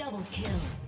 Double kill.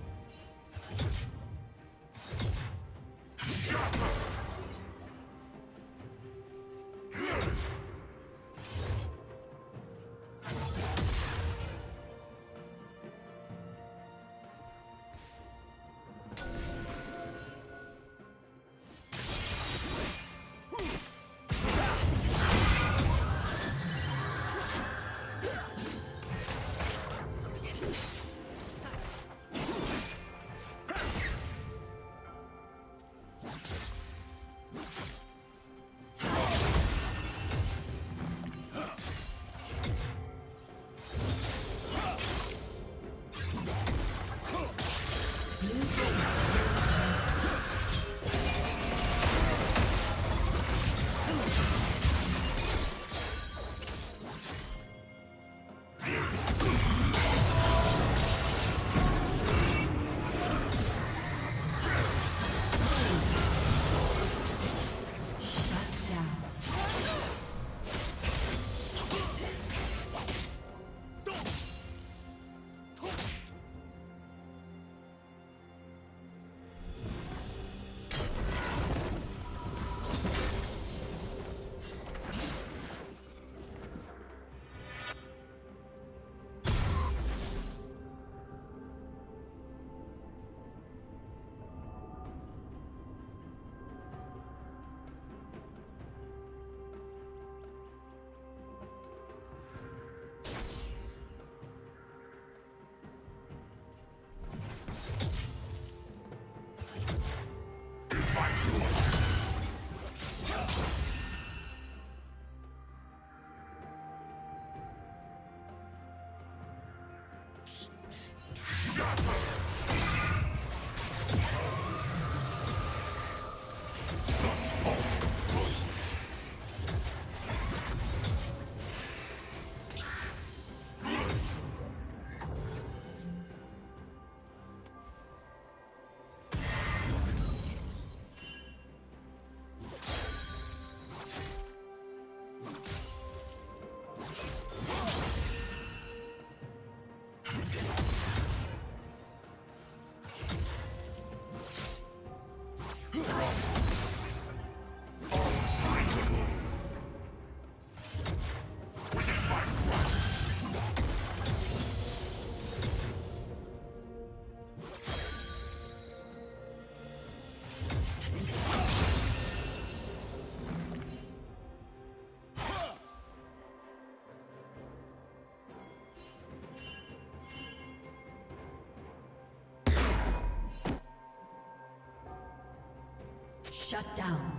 Shut down.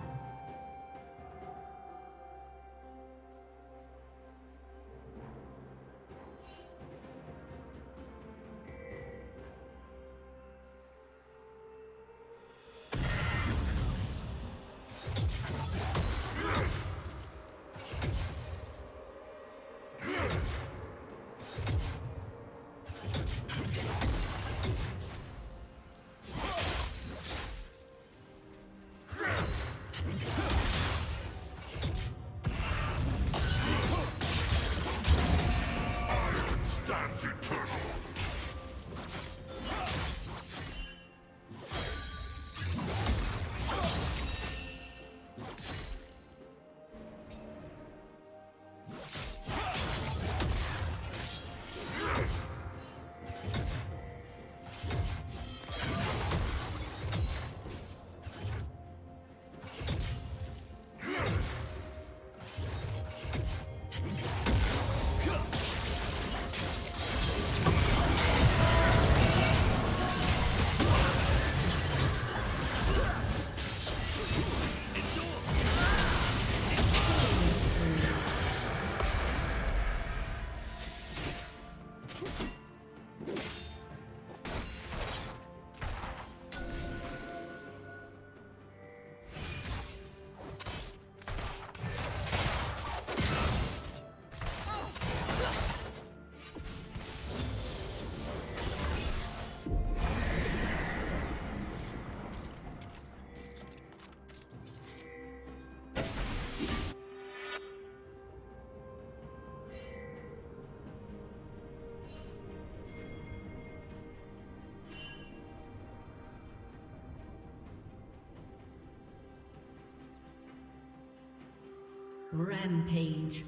Rampage.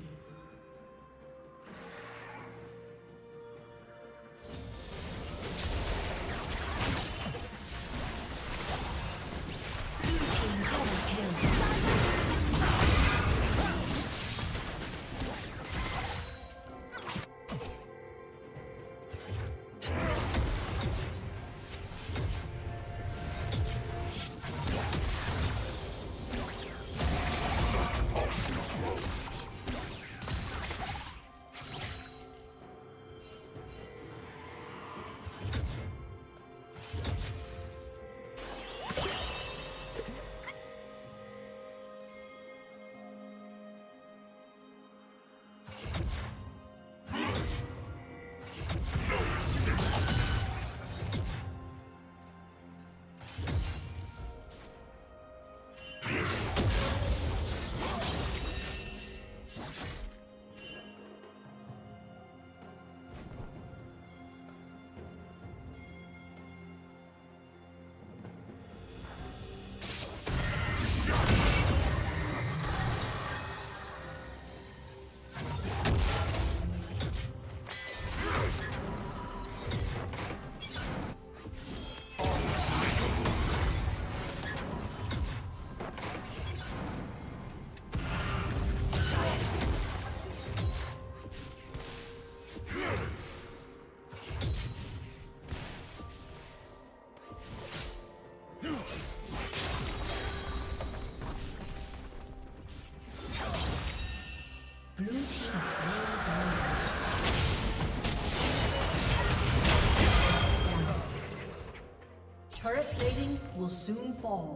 Will soon fall.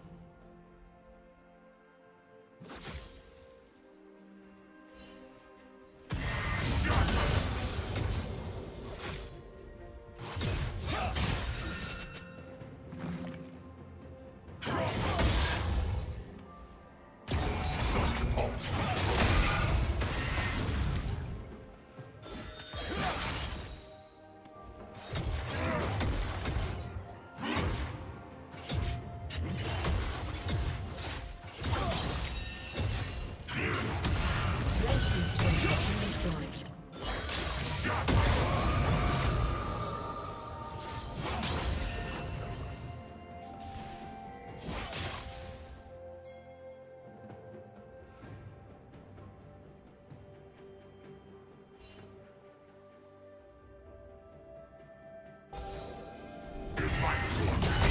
My fortress.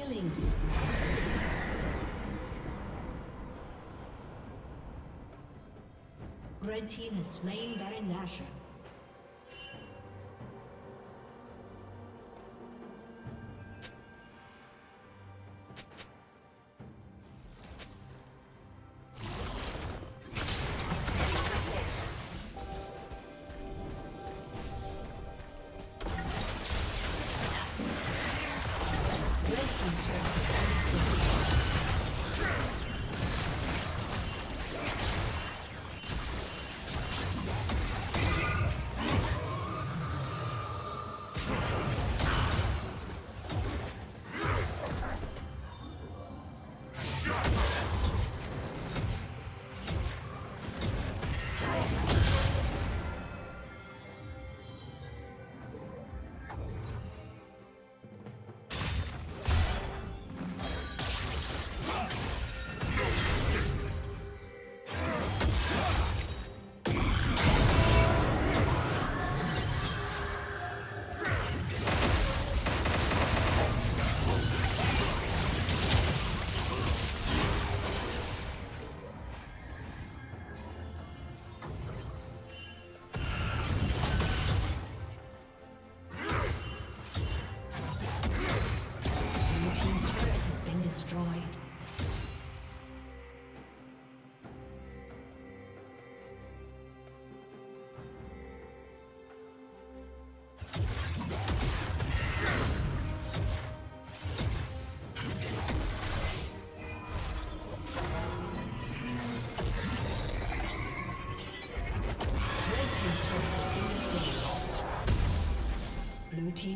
Killing. Red team has slain Baron Nashor.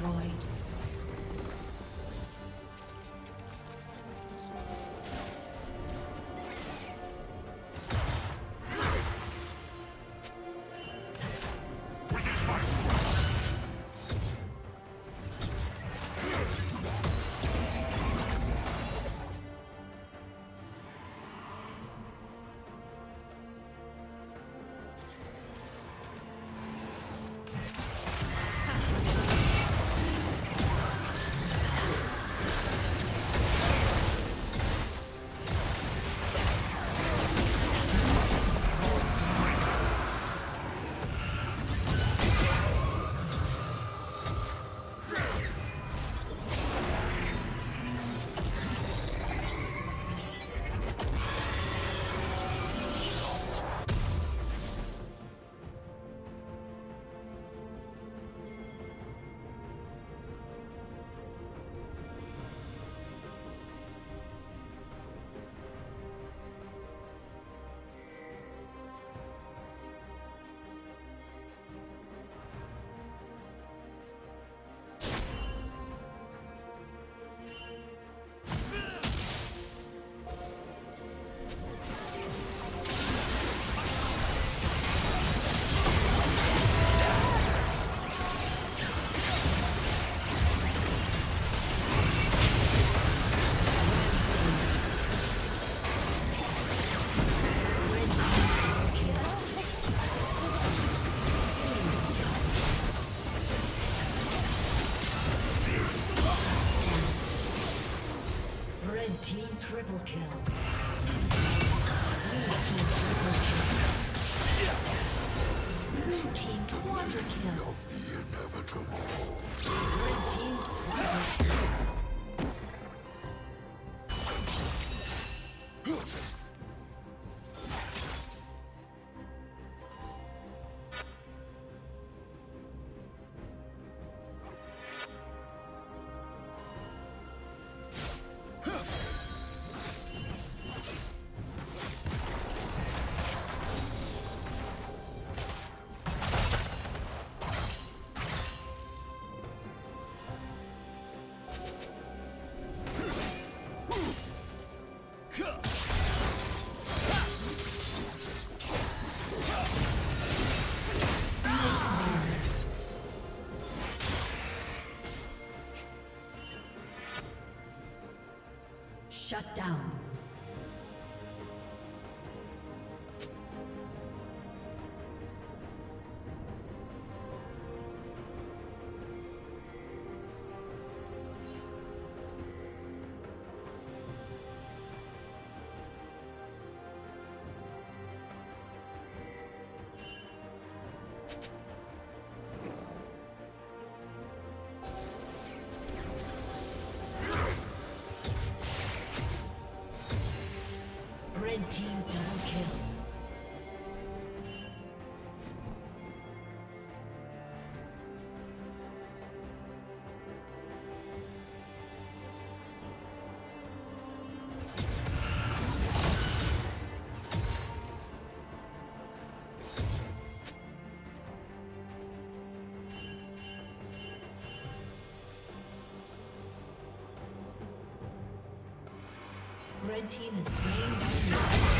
Destroyed. Triple kill. Blue team triple kill. Blue team quadra kill. Red Shut down. Red team is slain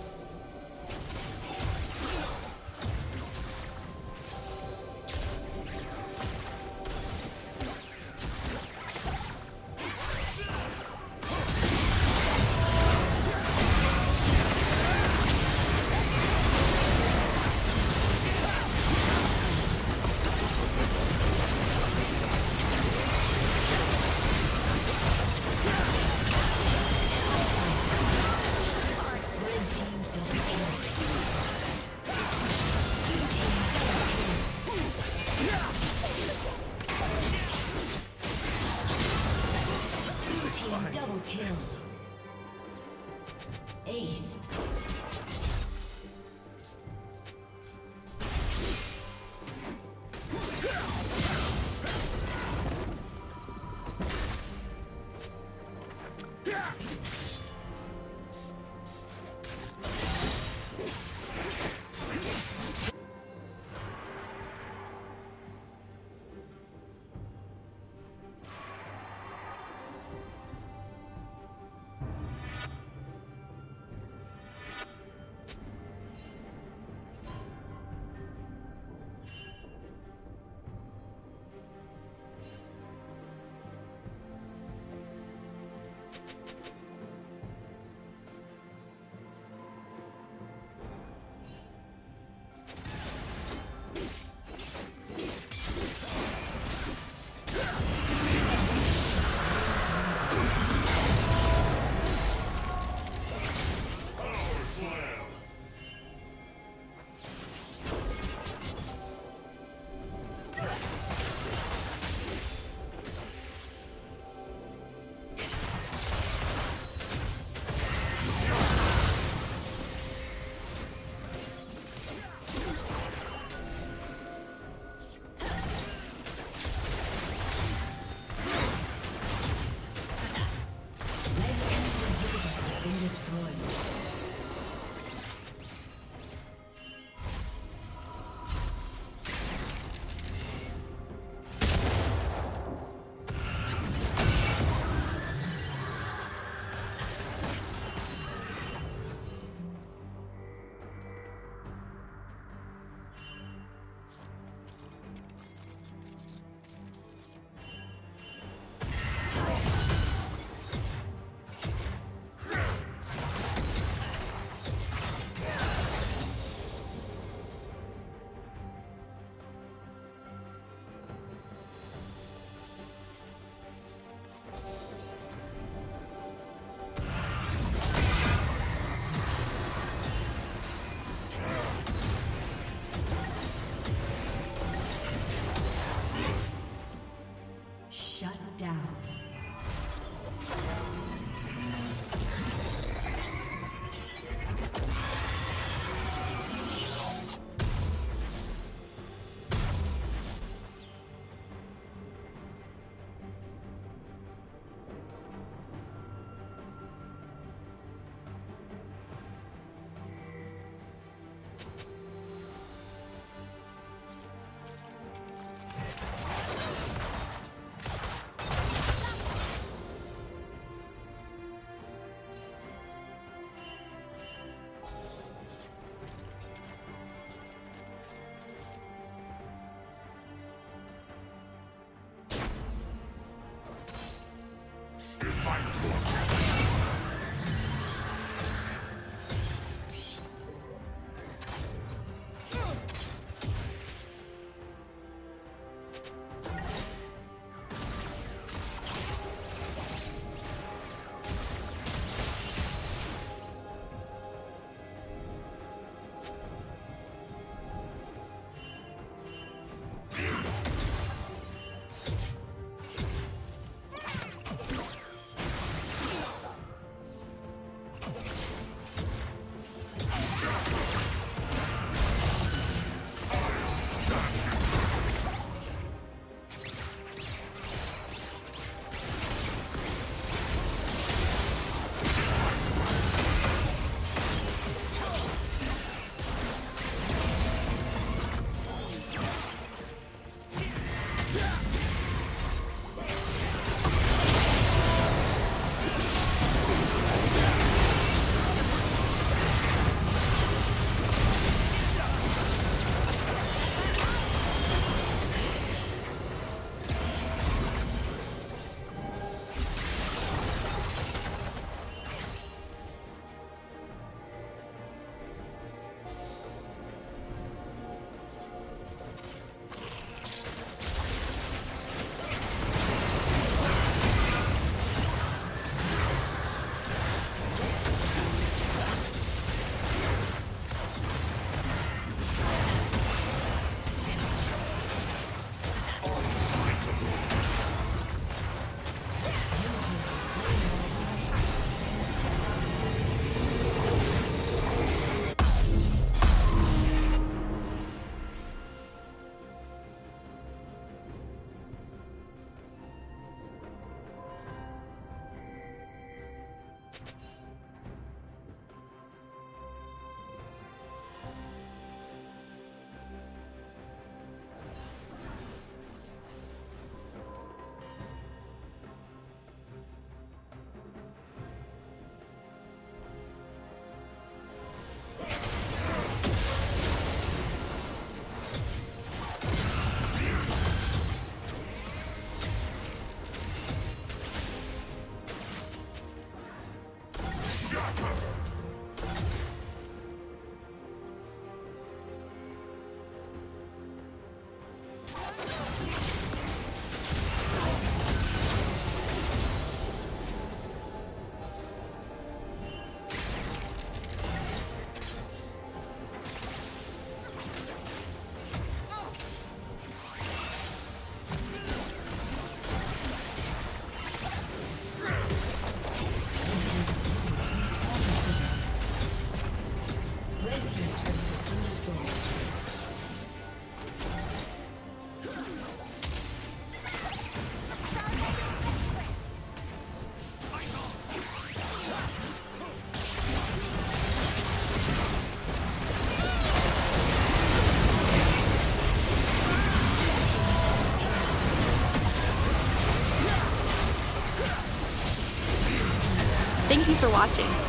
For watching.